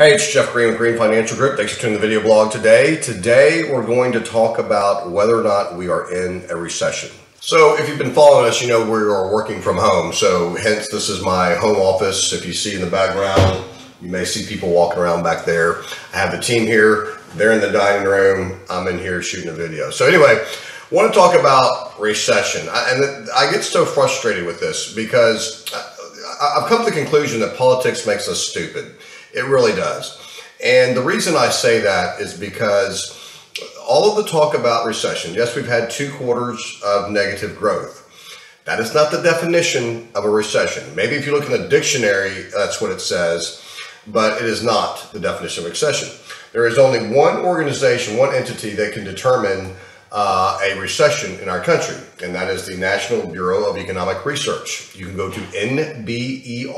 Hey, it's Jeff Green with Green Financial Group. Thanks for tuning the video blog today. Today, we're going to talk about whether or not we are in a recession. So, if you've been following us, you know we are working from home. So, hence, this is my home office. If you see in the background, you may see people walking around back there. I have the team here. They're in the dining room. I'm in here shooting a video. So, anyway, I want to talk about recession. And I get so frustrated with this because uh, I've come to the conclusion that politics makes us stupid. It really does. And the reason I say that is because all of the talk about recession, yes, we've had two quarters of negative growth. That is not the definition of a recession. Maybe if you look in the dictionary, that's what it says, but it is not the definition of recession. There is only one organization, one entity that can determine uh, a recession in our country, and that is the National Bureau of Economic Research. You can go to nber.org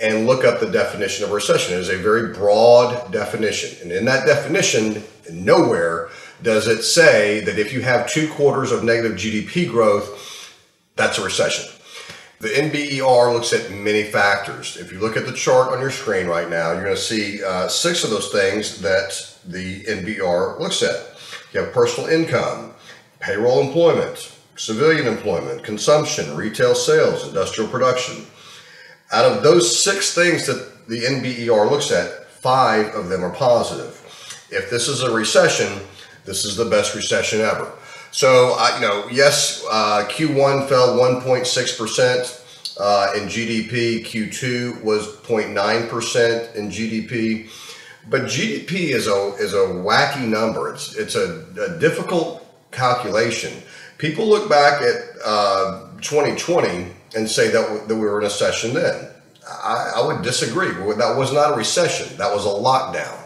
and look up the definition of recession. It is a very broad definition. And in that definition, nowhere does it say that if you have two quarters of negative GDP growth, that's a recession. The NBER looks at many factors. If you look at the chart on your screen right now, you're going to see uh, six of those things that the NBER looks at. You have personal income, payroll employment, civilian employment, consumption, retail sales, industrial production, out of those six things that the NBER looks at, five of them are positive. If this is a recession, this is the best recession ever. So, uh, you know, yes, uh, Q1 fell 1.6% uh, in GDP. Q2 was 0.9% in GDP. But GDP is a is a wacky number. It's it's a, a difficult calculation. People look back at 2020 uh, and say that, that we were in a session then. I, I would disagree. That was not a recession. That was a lockdown.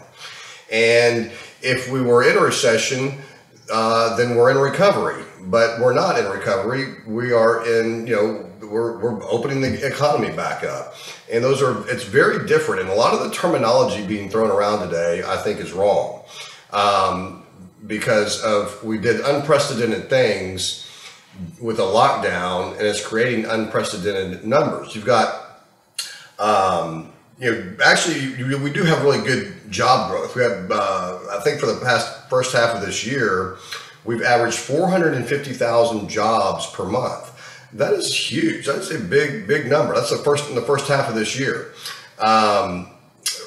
And if we were in a recession, uh, then we're in recovery. But we're not in recovery. We are in, you know, we're, we're opening the economy back up. And those are, it's very different. And a lot of the terminology being thrown around today, I think, is wrong. Um, because of, we did unprecedented things with a lockdown and it's creating unprecedented numbers. You've got, um, you know, actually, we do have really good job growth. We have, uh, I think, for the past first half of this year, we've averaged 450,000 jobs per month. That is huge. That's a big, big number. That's the first in the first half of this year. Um,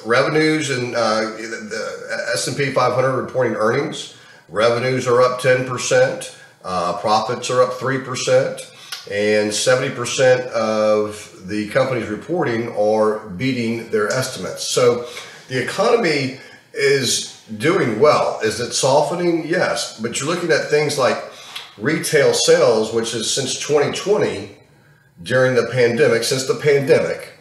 revenues and uh, the S&P 500 reporting earnings. Revenues are up 10 percent. Uh, profits are up 3%, and 70% of the companies reporting are beating their estimates. So the economy is doing well. Is it softening? Yes. But you're looking at things like retail sales, which is since 2020, during the pandemic, since the pandemic,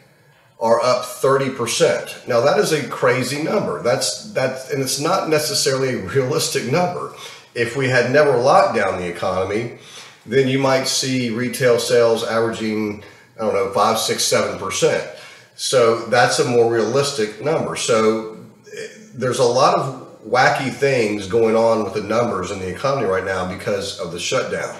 are up 30%. Now that is a crazy number. That's that's and it's not necessarily a realistic number if we had never locked down the economy, then you might see retail sales averaging, I don't know, five, six, seven percent. So that's a more realistic number. So eh, there's a lot of wacky things going on with the numbers in the economy right now because of the shutdown.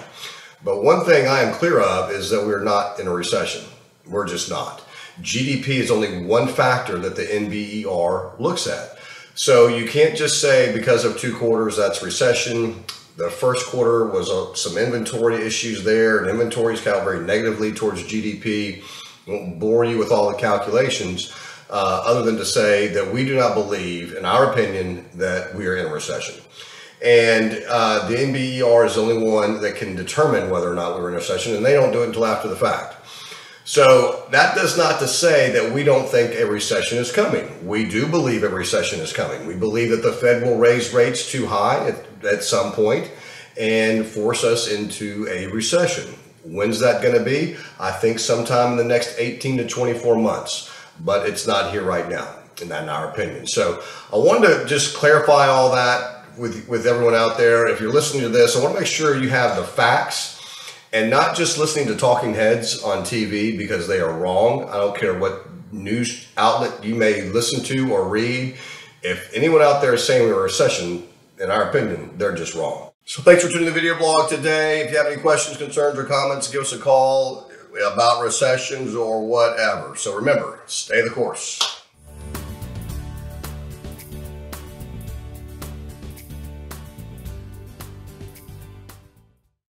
But one thing I am clear of is that we're not in a recession. We're just not. GDP is only one factor that the NBER looks at. So you can't just say because of two quarters that's recession. The first quarter was uh, some inventory issues there, and inventories very negatively towards GDP. Won't bore you with all the calculations, uh, other than to say that we do not believe, in our opinion, that we are in a recession. And uh, the NBER is the only one that can determine whether or not we're in a recession, and they don't do it until after the fact. So that does not to say that we don't think a recession is coming. We do believe a recession is coming. We believe that the Fed will raise rates too high at, at some point and force us into a recession. When's that going to be? I think sometime in the next 18 to 24 months, but it's not here right now, in, that, in our opinion. So I wanted to just clarify all that with, with everyone out there. If you're listening to this, I want to make sure you have the facts and not just listening to talking heads on TV because they are wrong. I don't care what news outlet you may listen to or read. If anyone out there is saying we're a recession, in our opinion, they're just wrong. So thanks for tuning the video blog today. If you have any questions, concerns, or comments, give us a call about recessions or whatever. So remember, stay the course.